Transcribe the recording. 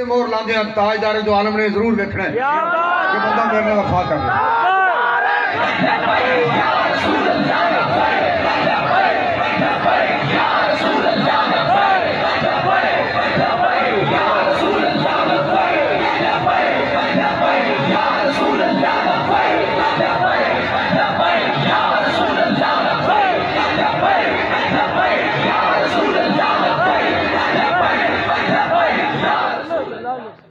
تے مور لاندے ہیں تاجدار جو عالم نے ضرور دیکھنا ہے کہ بندہ میرے نے وفا کر لیا